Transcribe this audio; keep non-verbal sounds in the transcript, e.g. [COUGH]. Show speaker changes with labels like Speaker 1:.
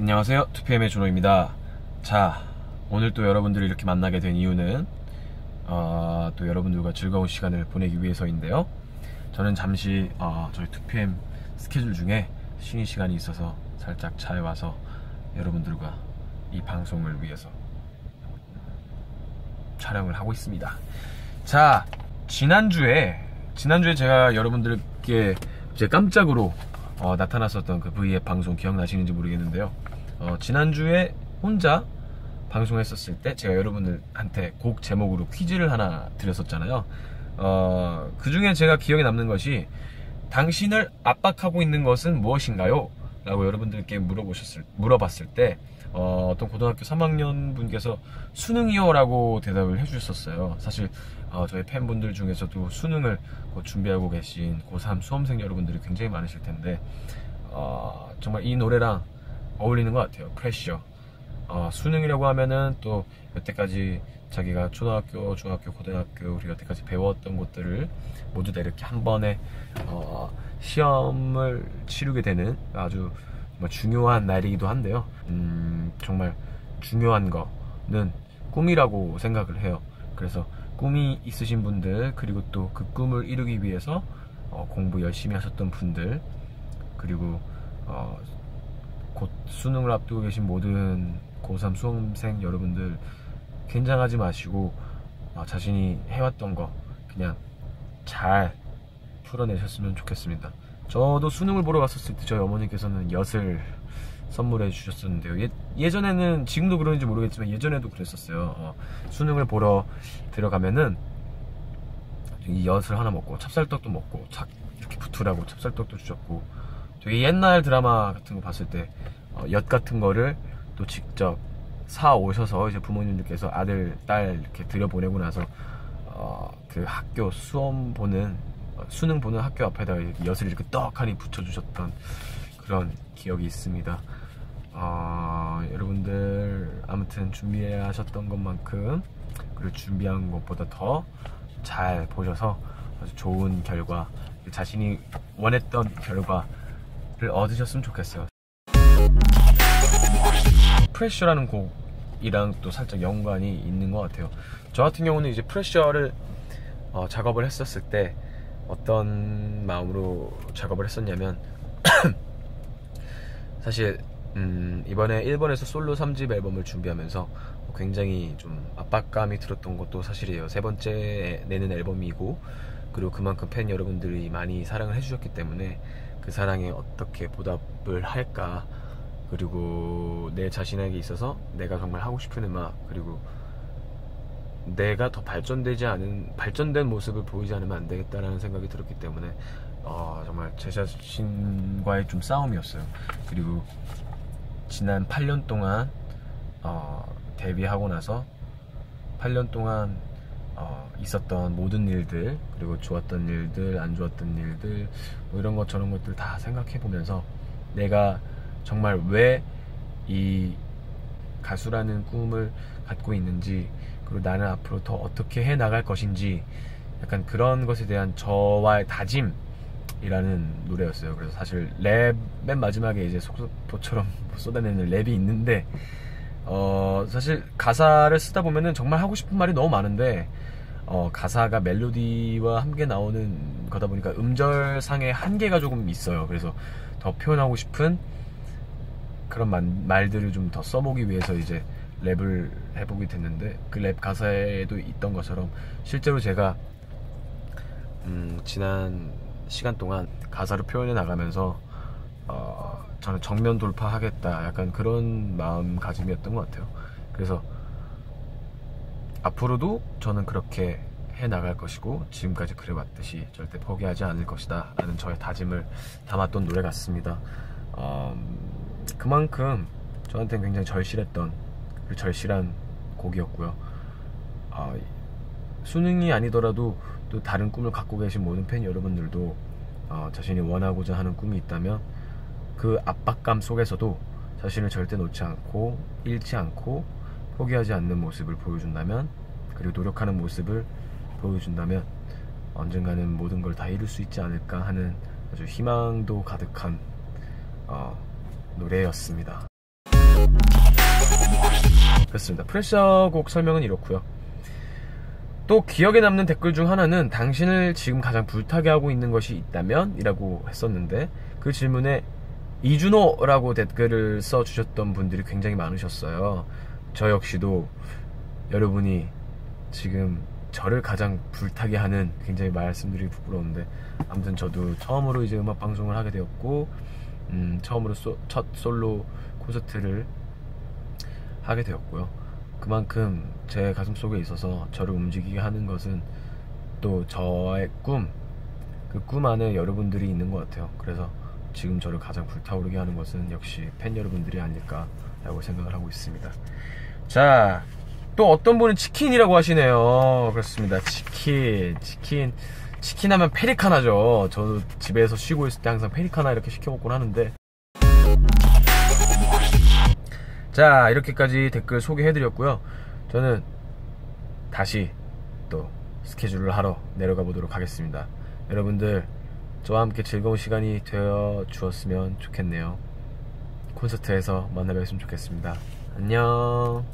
Speaker 1: 안녕하세요. 2PM의 준호입니다. 자, 오늘 또 여러분들을 이렇게 만나게 된 이유는 어, 또 여러분들과 즐거운 시간을 보내기 위해서인데요. 저는 잠시 어, 저희 2PM 스케줄 중에 쉬는 시간이 있어서 살짝 잘 와서 여러분들과 이 방송을 위해서 촬영을 하고 있습니다. 자, 지난주에 지난주에 제가 여러분들께 제 깜짝으로 어, 나타났었던 그 V앱 방송 기억나시는지 모르겠는데요. 어, 지난주에 혼자 방송했었을 때 제가 여러분들한테 곡 제목으로 퀴즈를 하나 드렸었잖아요. 어, 그 중에 제가 기억에 남는 것이 당신을 압박하고 있는 것은 무엇인가요? 라고 여러분들께 물어보셨을, 물어봤을 때 어, 떤 고등학교 3학년 분께서 수능이요 라고 대답을 해주셨어요. 사실 어, 저희 팬분들 중에서도 수능을 뭐 준비하고 계신 고3 수험생 여러분들이 굉장히 많으실 텐데 어, 정말 이 노래랑 어울리는 것 같아요. 프레셔. 어, 수능이라고 하면은 또 여태까지 자기가 초등학교, 중학교, 고등학교 우리 여태까지 배웠던 것들을 모두 다 이렇게 한 번에 어, 시험을 치르게 되는 아주 중요한 날이기도 한데요. 음, 정말 중요한 거는 꿈이라고 생각을 해요. 그래서 꿈이 있으신 분들 그리고 또 그 꿈을 이루기 위해서 어, 공부 열심히 하셨던 분들 그리고 어, 곧 수능을 앞두고 계신 모든 고3 수험생 여러분들 긴장하지 마시고 어, 자신이 해왔던 거 그냥 잘 풀어내셨으면 좋겠습니다. 저도 수능을 보러 갔었을 때 저희 어머니께서는 엿을 선물해 주셨었는데요. 예, 전에는 지금도 그런지 모르겠지만 예전에도 그랬었어요. 어, 수능을 보러 들어가면은 이 엿을 하나 먹고 찹쌀떡도 먹고 착 이렇게 붙으라고 찹쌀떡도 주셨고 되게 옛날 드라마 같은 거 봤을 때엿 어, 같은 거를 또 직접 사 오셔서 이제 부모님들께서 아들 딸 이렇게 들여보내고 나서 어, 그 학교 수험 보는 어, 수능 보는 학교 앞에다가 엿을 이렇게 떡하니 붙여주셨던 그런 기억이 있습니다. 어, 여러분들 아무튼 준비하셨던 것만큼 그리고 준비한 것보다 더 잘 보셔서 아주 좋은 결과 자신이 원했던 결과 를 얻으셨으면 좋겠어요. 프레셔라는 곡이랑 또 살짝 연관이 있는 것 같아요. 저 같은 경우는 이제 프레셔를 어, 작업을 했었을 때 어떤 마음으로 작업을 했었냐면 [CLEARS THROAT] 사실 음, 이번에 일본에서 솔로 3집 앨범을 준비하면서 굉장히 좀 압박감이 들었던 것도 사실이에요. 세 번째 내는 앨범이고 그리고 그만큼 팬 여러분들이 많이 사랑을 해주셨기 때문에 그 사랑에 어떻게 보답을 할까 그리고 내 자신에게 있어서 내가 정말 하고 싶은 음악 그리고 내가 더 발전되지 않은 발전된 모습을 보이지 않으면 안 되겠다라는 생각이 들었기 때문에 어, 정말 제 자신과의 좀 싸움이었어요. 그리고 지난 8년 동안 어, 데뷔하고 나서 8년 동안 어, 있었던 모든 일들 그리고 좋았던 일들 안 좋았던 일들 뭐 이런 것 저런 것들 다 생각해 보면서 내가 정말 왜 이 가수라는 꿈을 갖고 있는지 그리고 나는 앞으로 더 어떻게 해 나갈 것인지 약간 그런 것에 대한 저와의 다짐 이라는 노래였어요. 그래서 사실 랩 맨 마지막에 이제 속사포처럼 [LAUGHS] 쏟아내는 랩이 있는데 어 사실 가사를 쓰다 보면은 정말 하고 싶은 말이 너무 많은데 어 가사가 멜로디와 함께 나오는 거다 보니까 음절상의 한계가 조금 있어요. 그래서 더 표현하고 싶은 그런 만, 말들을 좀 더 써보기 위해서 이제 랩을 해보게 됐는데 그 랩 가사에도 있던 것처럼 실제로 제가 음, 지난 시간 동안 가사를 표현해 나가면서 어, 저는 정면 돌파하겠다 약간 그런 마음가짐이었던 것 같아요. 그래서 앞으로도 저는 그렇게 해 나갈 것이고 지금까지 그래왔듯이 절대 포기하지 않을 것이다 라는 저의 다짐을 담았던 노래 같습니다. 어, 그만큼 저한테는 굉장히 절실했던 그 절실한 곡이었고요. 어, 수능이 아니더라도 또 다른 꿈을 갖고 계신 모든 팬 여러분들도 어, 자신이 원하고자 하는 꿈이 있다면 그 압박감 속에서도 자신을 절대 놓지 않고 잃지 않고 포기하지 않는 모습을 보여준다면 그리고 노력하는 모습을 보여준다면 언젠가는 모든 걸 다 이룰 수 있지 않을까 하는 아주 희망도 가득한 어, 노래였습니다. 그렇습니다. 프레셔 곡 설명은 이렇고요. 또 기억에 남는 댓글 중 하나는 당신을 지금 가장 불타게 하고 있는 것이 있다면? 이라고 했었는데 그 질문에 이준호라고 댓글을 써주셨던 분들이 굉장히 많으셨어요. 저 역시도 여러분이 지금 저를 가장 불타게 하는 굉장히 말씀드리기 부끄러운데 아무튼 저도 처음으로 이제 음악 방송을 하게 되었고 음, 처음으로 소, 첫 솔로 콘서트를 하게 되었고요. 그만큼 제 가슴 속에 있어서 저를 움직이게 하는 것은 또 저의 꿈, 그 꿈 안에 여러분들이 있는 것 같아요. 그래서 지금 저를 가장 불타오르게 하는 것은 역시 팬 여러분들이 아닐까라고 생각을 하고 있습니다. 자, 또 어떤 분은 치킨이라고 하시네요. 그렇습니다. 치킨, 치킨. 치킨 하면 페리카나죠. 저도 집에서 쉬고 있을 때 항상 페리카나 이렇게 시켜 먹곤 하는데. 자, 이렇게까지 댓글 소개해드렸고요. 저는 다시 또 스케줄을 하러 내려가 보도록 하겠습니다. 여러분들, 저와 함께 즐거운 시간이 되어 주었으면 좋겠네요. 콘서트에서 만나 뵙으면 좋겠습니다. 안녕.